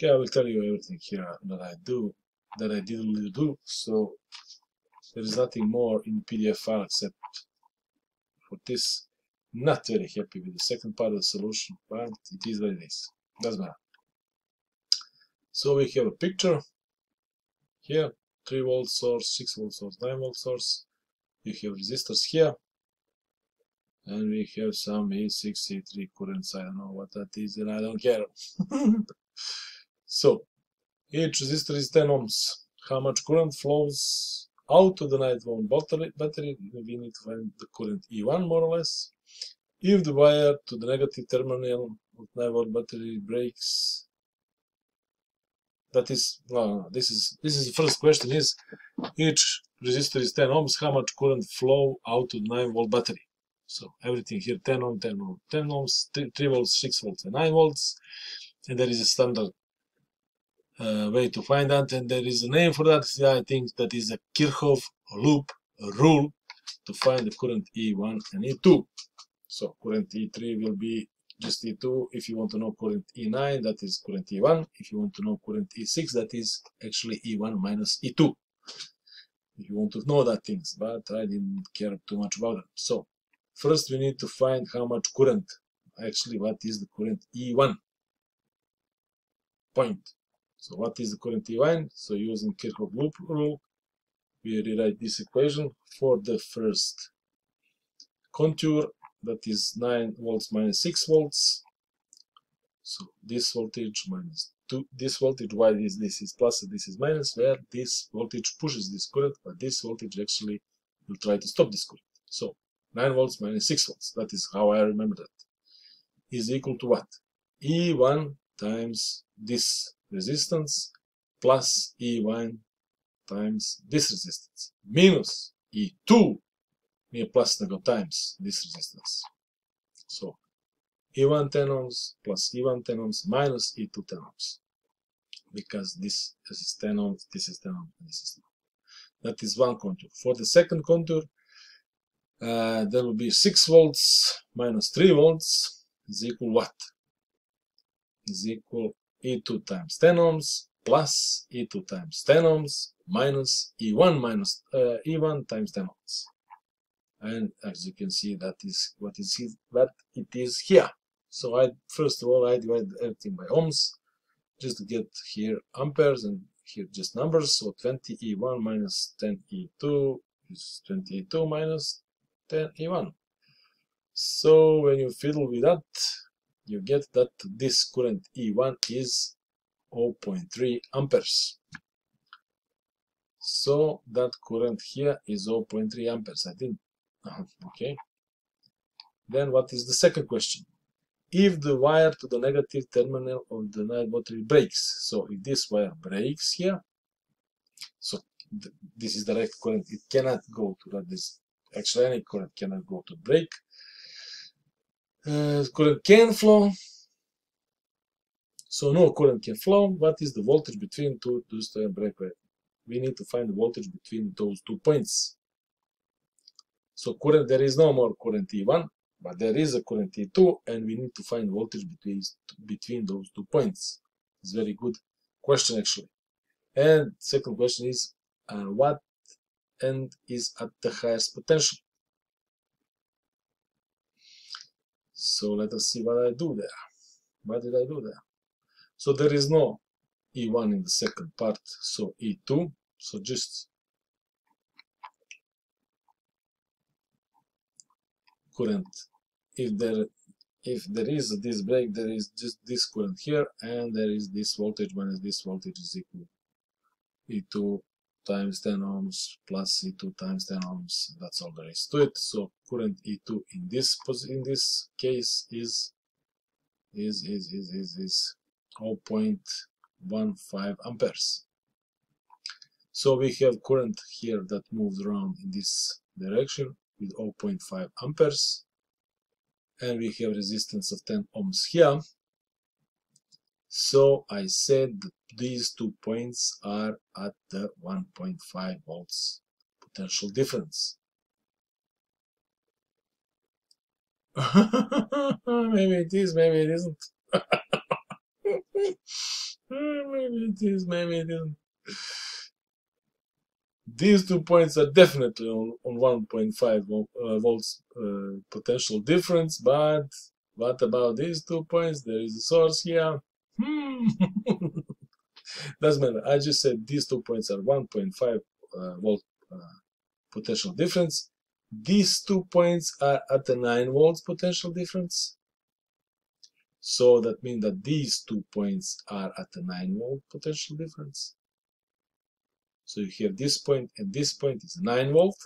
Okay, I will tell you everything here that I do, that I didn't do. So there is nothing more in PDF file except for this. Not very happy with the second part of the solution, but it is what it is. Doesn't matter. So we have a picture here, 3 volt source, 6 volt source, 9 volt source. We have resistors here, and we have some E6, E3 currents. I don't know what that is, and I don't care. so each resistor is 10 ohms. How much current flows out of the 9 volt battery? battery? We need to find the current E1 more or less. If the wire to the negative terminal of 9 volt battery breaks, that is no, this is this is the first question is each resistor is 10 ohms how much current flow out to 9 volt battery so everything here 10 ohm 10 ohm 10 ohms 3, 3 volts 6 volts and 9 volts and there is a standard uh, way to find that and there is a name for that i think that is a kirchhoff loop rule to find the current e1 and e2 so current e3 will be just E2. If you want to know current E9, that is current E1. If you want to know current E6, that is actually E1 minus E2. If you want to know that things, but I didn't care too much about it So first we need to find how much current, actually what is the current E1 point. So what is the current E1? So using Kirchhoff loop rule, we rewrite this equation for the first contour that is 9 volts minus 6 volts. So this voltage minus 2 this voltage why is this is plus this is minus where this voltage pushes this current but this voltage actually will try to stop this current. So 9 volts minus 6 volts that is how I remember that is equal to what? E1 times this resistance plus E1 times this resistance minus E2 near plus nego times this resistance. So E1 10 ohms plus E1 10 ohms minus E2 10 ohms. Because this is 10 ohms, this is 10 ohms, and this is 10 ohms. That is one contour. For the second contour, uh, there will be 6 volts minus 3 volts is equal what? Is equal E2 times 10 ohms plus E2 times 10 ohms minus E1 minus uh, E1 times 10 ohms. And as you can see that is what is it that it is here. So I first of all I divide everything by ohms just to get here amperes and here just numbers. So 20e1 minus 10e2 is 20e2 minus 10e1 so when you fiddle with that you get that this current e1 is 0.3 amperes. So that current here is 0.3 amperes I think. Uh-huh, okay. Then what is the second question? If the wire to the negative terminal of the night battery breaks so if this wire breaks here so th this is direct current it cannot go to that this actually any current cannot go to break uh, current can flow so no current can flow what is the voltage between two those two breakaway we need to find the voltage between those two points so current, there is no more current E1, but there is a current E2, and we need to find voltage between, between those two points. It's very good question actually. And second question is, uh, what end is at the highest potential? So let us see what I do there. What did I do there? So there is no E1 in the second part, so E2. So just current if there if there is this break there is just this current here and there is this voltage minus this voltage is equal E2 times 10 ohms plus E2 times 10 ohms that's all there is to it. So current E2 in this in this case is is is is is, is 0.15 amperes. So we have current here that moves around in this direction with 0.5 amperes. And we have resistance of 10 ohms here so I said these two points are at the 1.5 volts potential difference maybe it is maybe it isn't maybe it is, maybe it isn't. These two points are definitely on, on 1.5 uh, volts uh, potential difference, but what about these two points? There is a source here. Hmm. Doesn't matter. I just said these two points are 1.5 uh, volt uh, potential difference. These two points are at a 9 volts potential difference. So that means that these two points are at a 9 volt potential difference. So you have this point and this point is 9 volt.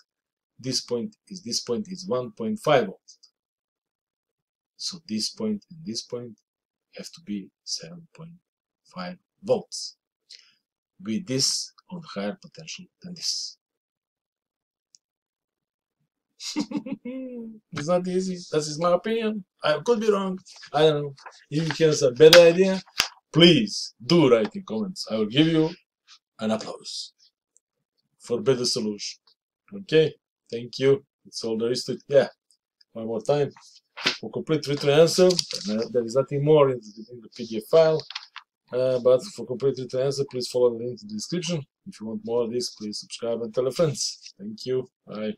This point is this point is 1.5 volt. So this point and this point have to be 7.5 volts. With this on higher potential than this. it's not easy. That is my opinion. I could be wrong. I don't know. If you have a better idea, please do write in comments. I will give you an applause for better solution. Okay, thank you. That's all there is to it. Yeah, one more time. For complete written answer, there is nothing more in the, in the PDF file. Uh, but for complete written answer, please follow the link in the description. If you want more of this, please subscribe and tell your friends. Thank you. Bye.